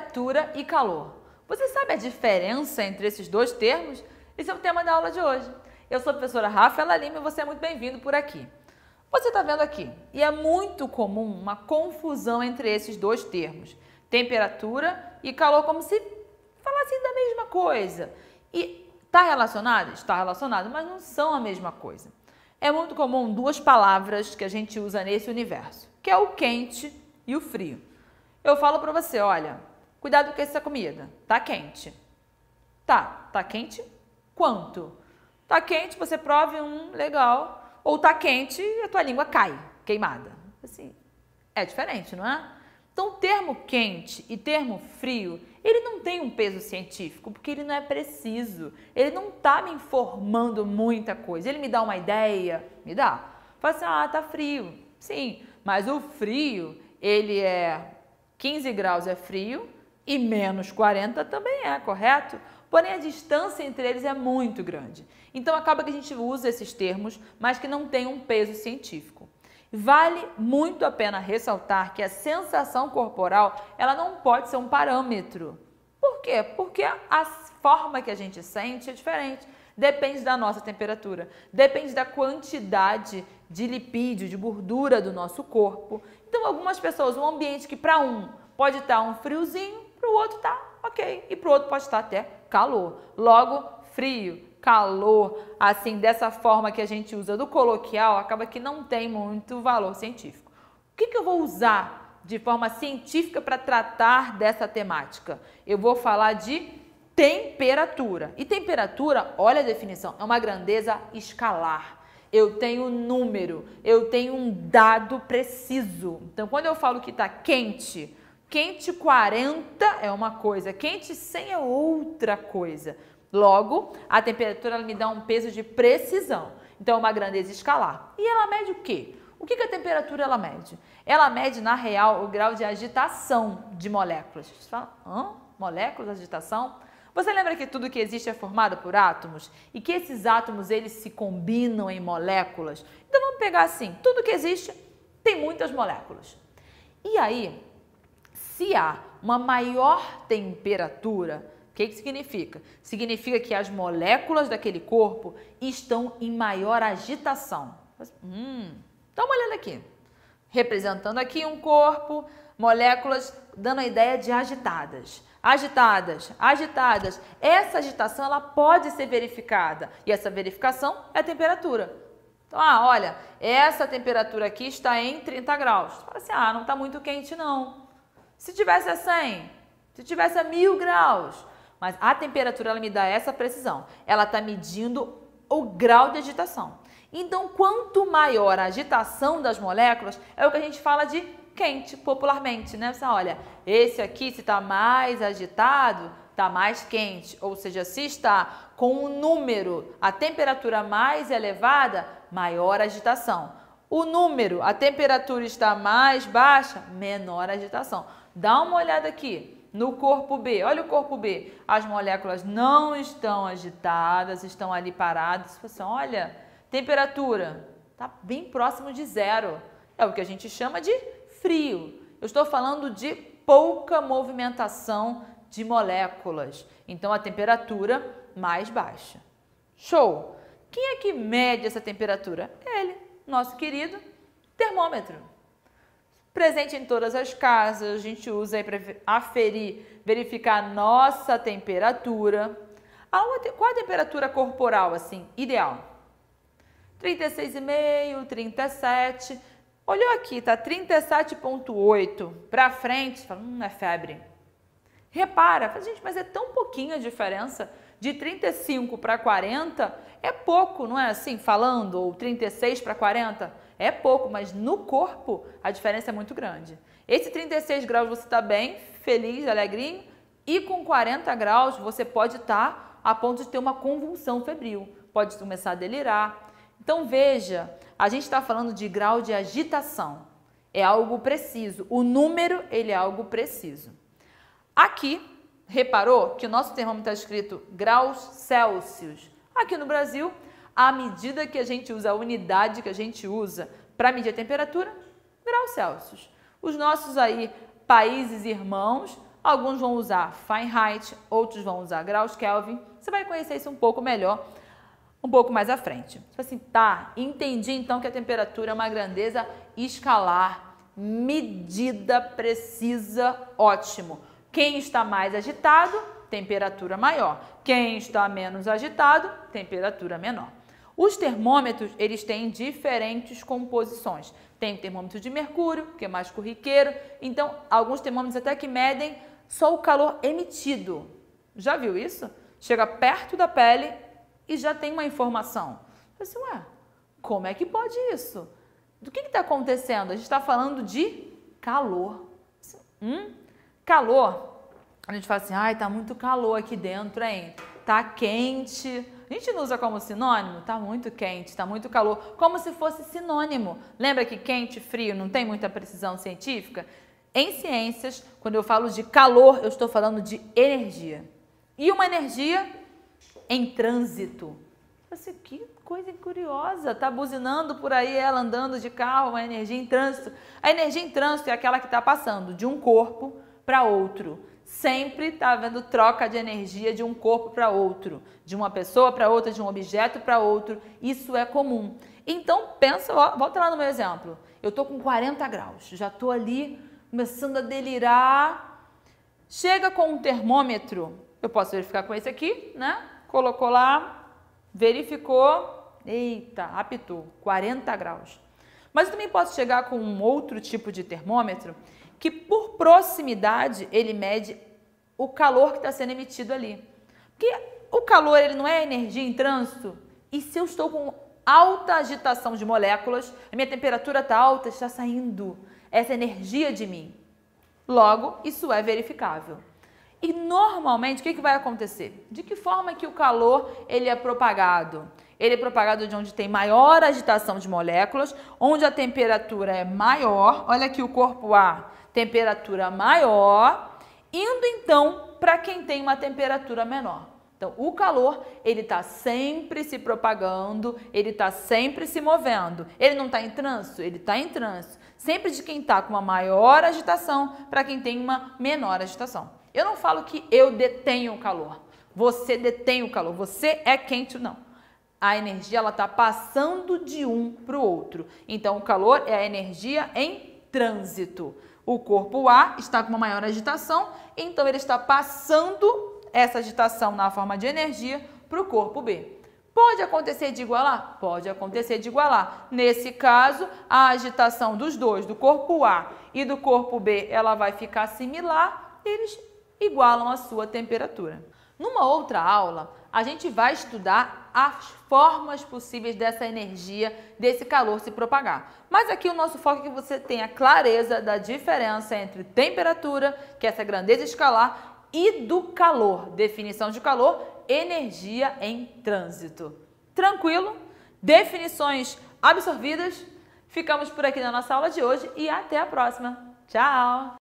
temperatura e calor. Você sabe a diferença entre esses dois termos? Esse é o tema da aula de hoje. Eu sou a professora Rafaela Lima e você é muito bem-vindo por aqui. Você está vendo aqui, e é muito comum uma confusão entre esses dois termos, temperatura e calor, como se falassem da mesma coisa. E está relacionado? Está relacionado, mas não são a mesma coisa. É muito comum duas palavras que a gente usa nesse universo, que é o quente e o frio. Eu falo para você, olha, Cuidado com essa comida. Tá quente. Tá, tá quente? Quanto? Tá quente, você prove um legal. Ou tá quente e a tua língua cai, queimada. Assim, é diferente, não é? Então, termo quente e termo frio, ele não tem um peso científico, porque ele não é preciso. Ele não está me informando muita coisa. Ele me dá uma ideia, me dá. Fala assim, ah, tá frio. Sim, mas o frio, ele é 15 graus é frio, e menos 40 também é, correto? Porém, a distância entre eles é muito grande. Então, acaba que a gente usa esses termos, mas que não tem um peso científico. Vale muito a pena ressaltar que a sensação corporal ela não pode ser um parâmetro. Por quê? Porque a forma que a gente sente é diferente. Depende da nossa temperatura, depende da quantidade de lipídio, de gordura do nosso corpo. Então, algumas pessoas, um ambiente que para um pode estar um friozinho, para o outro tá ok. E para o outro pode estar até calor. Logo, frio, calor, assim, dessa forma que a gente usa do coloquial, acaba que não tem muito valor científico. O que, que eu vou usar de forma científica para tratar dessa temática? Eu vou falar de temperatura. E temperatura, olha a definição, é uma grandeza escalar. Eu tenho número, eu tenho um dado preciso. Então, quando eu falo que está quente, Quente 40 é uma coisa, quente 100 é outra coisa. Logo, a temperatura me dá um peso de precisão. Então, é uma grandeza escalar. E ela mede o quê? O que, que a temperatura ela mede? Ela mede, na real, o grau de agitação de moléculas. Você fala, hã? Moléculas, agitação? Você lembra que tudo que existe é formado por átomos? E que esses átomos, eles se combinam em moléculas? Então, vamos pegar assim, tudo que existe tem muitas moléculas. E aí, se há uma maior temperatura, o que, que significa? Significa que as moléculas daquele corpo estão em maior agitação. Hum, dá uma olhada aqui. Representando aqui um corpo, moléculas dando a ideia de agitadas. Agitadas, agitadas. Essa agitação ela pode ser verificada e essa verificação é a temperatura. Então, ah, olha, essa temperatura aqui está em 30 graus. Fala assim, ah, não está muito quente não. Se tivesse a 100, se tivesse a 1000 graus. Mas a temperatura ela me dá essa precisão. Ela está medindo o grau de agitação. Então, quanto maior a agitação das moléculas, é o que a gente fala de quente, popularmente, né? Você olha, esse aqui, se está mais agitado, está mais quente. Ou seja, se está com um número, a temperatura mais elevada, maior agitação. O número, a temperatura está mais baixa, menor agitação. Dá uma olhada aqui no corpo B. Olha o corpo B. As moléculas não estão agitadas, estão ali paradas. Você olha, temperatura está bem próximo de zero. É o que a gente chama de frio. Eu estou falando de pouca movimentação de moléculas. Então a temperatura mais baixa. Show! Quem é que mede essa temperatura? Ele, nosso querido termômetro presente em todas as casas, a gente usa aí para aferir, verificar a nossa temperatura. Qual a temperatura corporal, assim, ideal? 36,5, 37. Olhou aqui, tá 37,8. Para frente, fala, hum, é febre. Repara, fala, gente, mas é tão pouquinho a diferença. De 35 para 40 é pouco, não é assim, falando? Ou 36 para 40? É pouco, mas no corpo a diferença é muito grande. Esse 36 graus você está bem, feliz, alegrinho, e com 40 graus você pode estar tá a ponto de ter uma convulsão febril, pode começar a delirar. Então veja, a gente está falando de grau de agitação. É algo preciso. O número, ele é algo preciso. Aqui, reparou que o nosso termômetro está escrito graus Celsius. Aqui no Brasil, a medida que a gente usa, a unidade que a gente usa para medir a temperatura, graus Celsius. Os nossos aí países irmãos, alguns vão usar Fahrenheit, outros vão usar graus Kelvin. Você vai conhecer isso um pouco melhor um pouco mais à frente. Você assim, tá, entendi então que a temperatura é uma grandeza escalar, medida precisa, ótimo. Quem está mais agitado, temperatura maior. Quem está menos agitado, temperatura menor. Os termômetros, eles têm diferentes composições. Tem termômetro de mercúrio, que é mais corriqueiro. Então, alguns termômetros até que medem só o calor emitido. Já viu isso? Chega perto da pele e já tem uma informação. Eu assim, ué, como é que pode isso? Do que está acontecendo? A gente está falando de calor. Hum? Calor. A gente fala assim, ai, tá muito calor aqui dentro, hein? Tá quente. A gente não usa como sinônimo? Tá muito quente, tá muito calor. Como se fosse sinônimo. Lembra que quente e frio não tem muita precisão científica? Em ciências, quando eu falo de calor, eu estou falando de energia. E uma energia em trânsito. Você, que coisa curiosa, tá buzinando por aí ela andando de carro, uma energia em trânsito. A energia em trânsito é aquela que está passando de um corpo para outro. Sempre está havendo troca de energia de um corpo para outro, de uma pessoa para outra, de um objeto para outro. Isso é comum. Então, pensa, ó, volta lá no meu exemplo. Eu estou com 40 graus, já estou ali começando a delirar. Chega com um termômetro, eu posso verificar com esse aqui, né? colocou lá, verificou, eita, apitou, 40 graus. Mas eu também posso chegar com um outro tipo de termômetro que por proximidade ele mede o calor que está sendo emitido ali. Porque o calor ele não é energia em trânsito. E se eu estou com alta agitação de moléculas, a minha temperatura está alta, está saindo essa energia de mim. Logo, isso é verificável. E normalmente o que, que vai acontecer? De que forma que o calor ele é propagado? Ele é propagado de onde tem maior agitação de moléculas, onde a temperatura é maior. Olha aqui o corpo A, temperatura maior, indo então para quem tem uma temperatura menor. Então, o calor, ele está sempre se propagando, ele está sempre se movendo. Ele não está em trânsito? Ele está em trânsito. Sempre de quem está com uma maior agitação para quem tem uma menor agitação. Eu não falo que eu detenho o calor. Você detém o calor. Você é quente, não. A energia ela está passando de um para o outro. Então, o calor é a energia em trânsito. O corpo A está com uma maior agitação, então ele está passando essa agitação na forma de energia para o corpo B. Pode acontecer de igualar? Pode acontecer de igualar. Nesse caso, a agitação dos dois, do corpo A e do corpo B, ela vai ficar similar, eles igualam a sua temperatura. Numa outra aula, a gente vai estudar as formas possíveis dessa energia, desse calor se propagar. Mas aqui o nosso foco é que você tenha clareza da diferença entre temperatura, que é essa grandeza escalar, e do calor, definição de calor, energia em trânsito. Tranquilo? Definições absorvidas? Ficamos por aqui na nossa aula de hoje e até a próxima. Tchau!